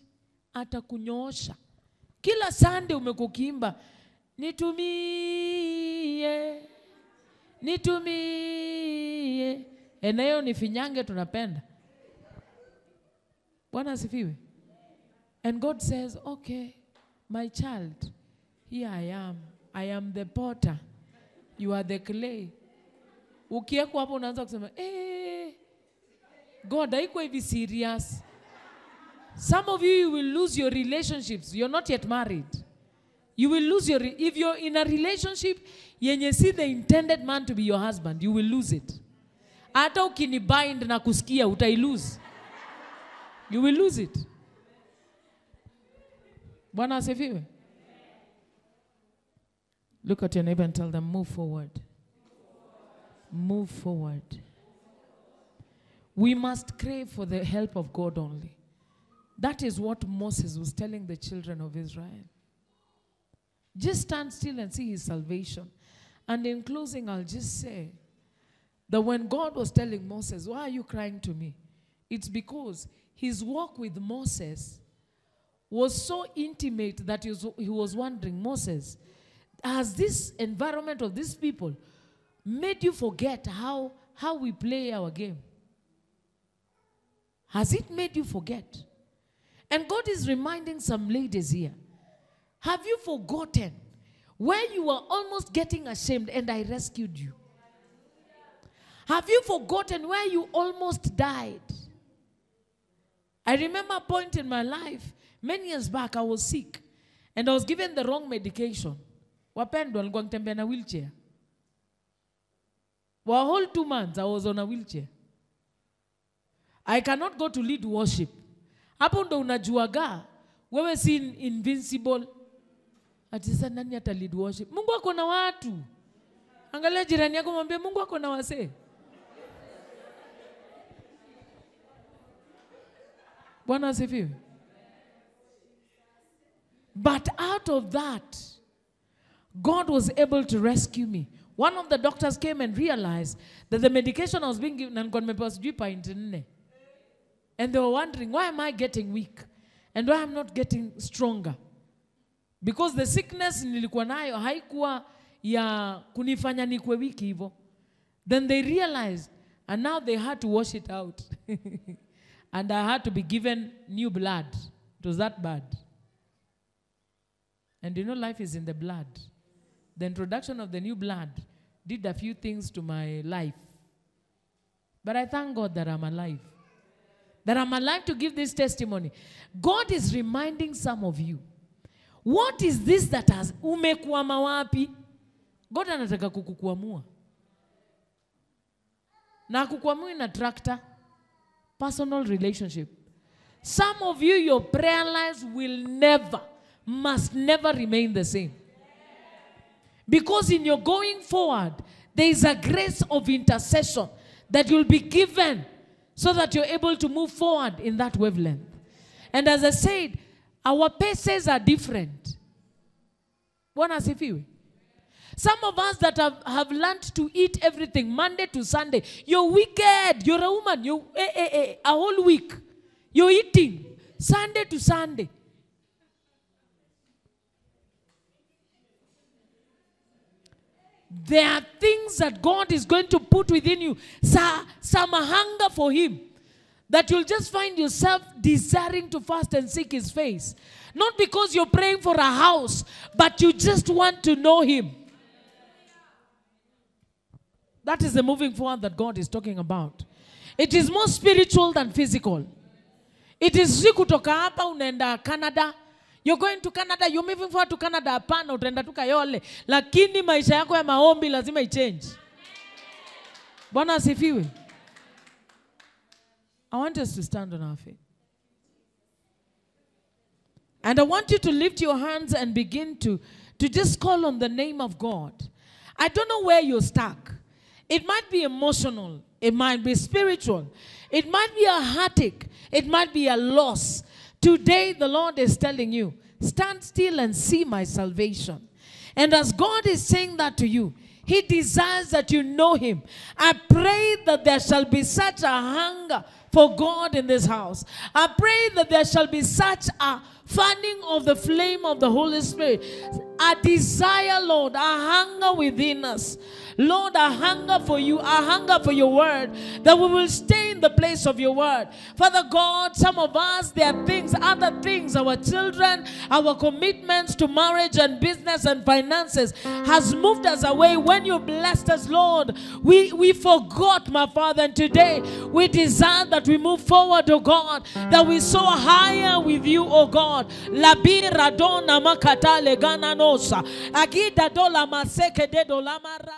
Speaker 1: Kila sande umekukiimba nitumie, nitumie. enayo ni finyange tunapenda. Bwana asifiwe. And God says, okay, my child, here I am. I am the potter. You are the clay. Ukiekwa hapo unaanza kusema, eh, God, haiko hivi serious. Some of you, you will lose your relationships. You're not yet married. You will lose your, if you're in a relationship, yenye si the intended man to be your husband, you will lose it. Hata ukinibind na kusikia, utailose. You will lose it. Bwana asifiwe. Look at your neighbor and tell them, move forward. Move forward. We must crave for the help of God only. That is what Moses was telling the children of Israel. Just stand still and see his salvation. And in closing, I'll just say that when God was telling Moses, Why are you crying to me? It's because his walk with Moses was so intimate that he was, he was wondering, Moses, has this environment of these people made you forget how, how we play our game? Has it made you forget? And God is reminding some ladies here. Have you forgotten where you were almost getting ashamed and I rescued you? Have you forgotten where you almost died? I remember a point in my life, many years back, I was sick and I was given the wrong medication. Wapendwa, nilikuwa nitembea na wheelchair. For a whole two months, I was on a wheelchair. I cannot go to lead worship. Hapo ndo unajuaga wewe si invincible. Ati sasa nani ata lead worship? Mungu ako na watu. Angalia jirani yako mwambie Mungu ako na wasee. Bwana asifiwe. But out of that, God was able to rescue me. One of the doctors came and realized that the medication I was being given, and. And they were wondering, why am I getting weak? And why I'm not getting stronger? Because the sickness nilikuwa nayo haikuwa ya kunifanya nikwe wiki hivyo. Then they realized, and now they had to wash it out. and I had to be given new blood. It was that bad. And you know, life is in the blood. The introduction of the new blood did a few things to my life. But I thank God that I'm alive. That I'm alive to give this testimony. God is reminding some of you. What is this that has umekwama mawapi God anataka kukukuamua Na kukwamua na tractor. Personal relationship. Some of you, your prayer lives will never, must never remain the same. Because in your going forward, there is a grace of intercession that you'll be given so that you're able to move forward in that wavelength. And as I said, our paces are different. Bwana asifiwe. Some of us that have, have learned to eat everything Monday to Sunday, you're wicked. You're a woman. You eh, eh, eh, a whole week. You're eating Sunday to Sunday. There are things that God is going to put within you, Sa- some hunger for Him, that you'll just find yourself desiring to fast and seek His face. Not because you're praying for a house, but you just want to know Him. That is the moving forward that God is talking about. It is more spiritual than physical. It is si kutoka hapa unaenda Canada. You're going to Canada, you're moving forward to Canada. Hapana, utaenda tu Kayole, lakini maisha yako ya maombi lazima ichange. Bwana asifiwe. I want us to stand on our feet. And I want you to lift your hands and begin to, to just call on the name of God. I don't know where you're stuck. It might be emotional, it might be spiritual, it might be a heartache, it might be a loss. Today, the Lord is telling you, stand still and see my salvation. And as God is saying that to you, He desires that you know Him. I pray that there shall be such a hunger for God in this house. I pray that there shall be such a fanning of the flame of the Holy Spirit. A desire, Lord, a hunger within us. Lord, a hunger for you, a hunger for your word, that we will stay in the place of your word. Father God, some of us, there are things, other things, our children, our commitments to marriage and business and finances has moved us away. When you blessed us, Lord, we, we forgot, my Father, and today we desire that we move forward, oh God, that we soar higher with you, oh God. Labira dona makata legana nosa. Agida dola maseke de dola mara.